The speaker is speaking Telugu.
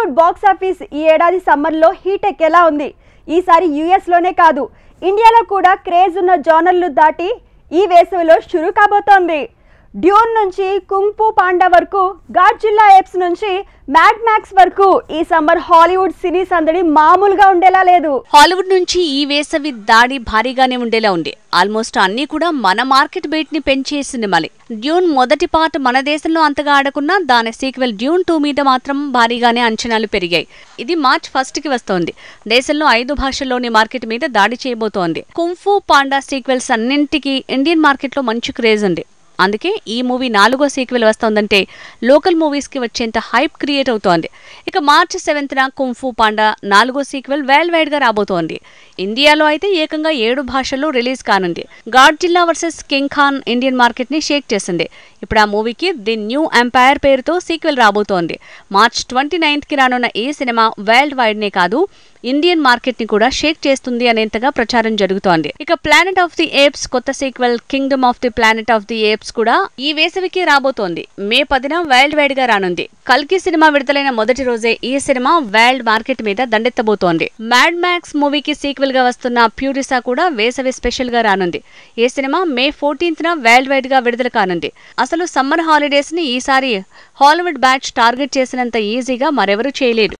హాలీవుడ్ బాక్స్ ఆఫీస్ ఈ ఏడాది సమ్మర్లో హీట్ ఎక్కేలా ఉంది? ఈసారి యుఎస్లోనే కాదు ఇండియాలో కూడా క్రేజ్ ఉన్న జోనర్లు దాటి ఈ వేసవిలో షురు కాబోతోంది. డ్యూన్ నుంచి కుంగ్పు పాండా వరకు గాడ్జిల్లా ఎప్స్ నుంచి మ్యాడ్ మ్యాక్స్ వరకు ఈ సమ్మర్ హాలీవుడ్ సినీ సందడి మామూలుగా ఉండేలా లేదు. హాలీవుడ్ నుంచి ఈ వేసవి దాడి భారీగానే ఉండేలా ఉంది. ఆల్మోస్ట్ అన్ని కూడా మన మార్కెట్ బేట్ని పెంచే సినిమాలే డ్యూన్ మొదటి పార్ట్ మన దేశంలో అంతగా ఆడకున్నా దాని సీక్వెల్ డ్యూన్ టూ మీద మాత్రం భారీగానే అంచనాలు పెరిగాయి. ఇది మార్చ్ ఫస్ట్కి వస్తోంది. దేశంలో ఐదు భాషల్లోని మార్కెట్ మీద దాడి చేయబోతోంది. కుంఫు పాండా సీక్వెల్స్ అన్నింటికి ఇండియన్ మార్కెట్లో మంచి క్రేజ్ ఉంది. అందుకే ఈ మూవీ నాలుగో సీక్వెల్ వస్తోందంటే లోకల్ మూవీస్కి వచ్చేంత హైప్ క్రియేట్ అవుతోంది. ఇక మార్చి సెవెంత్న కుంఫు పాండా నాలుగో సీక్వెల్ వరల్డ్ వైడ్గా రాబోతోంది. ఇండియాలో అయితే ఏకంగా ఏడు భాషల్లో రిలీజ్ కానుంది. గాడ్ జిల్లా వర్సెస్ కింగ్ ఖాన్ ఇండియన్ మార్కెట్ని షేక్ చేసింది. ఇప్పుడు ఆ మూవీకి ది న్యూ ఎంపైర్ పేరుతో సీక్వెల్ రాబోతోంది. మార్చ్ ట్వంటీ నైన్త్కి రానున్న ఈ సినిమా వరల్డ్ వైడ్నే కాదు ఇండియన్ మార్కెట్ని కూడా షేక్ చేస్తుంది అనేంతగా ప్రచారం జరుగుతోంది. ఇక ప్లానెట్ ఆఫ్ ది ఏప్స్ కొత్త sequel kingdom of the planet of the apes కూడా ఈ వేసవికి రాబోతోంది. మే పదిన వైల్డ్ వైడ్గా రానుంది. కల్కి సినిమా విడుదలైన మొదటి రోజే ఈ సినిమా వైల్డ్ మార్కెట్ మీద దండెత్తబోతోంది. మ్యాడ్ మ్యాక్స్ మూవీకి సీక్వెల్గా వస్తున్న ప్యూరిసా కూడా వేసవి స్పెషల్గా రానుంది. ఈ సినిమా మే ఫోర్టీన్త్ న వరల్డ్ వైడ్గా విడుదల కానుంది. అసలు సమ్మర్ హాలిడేస్ని ఈసారి హాలీవుడ్ బ్యాచ్ టార్గెట్ చేసినంత ఈజీగా మరెవరూ చేయలేదు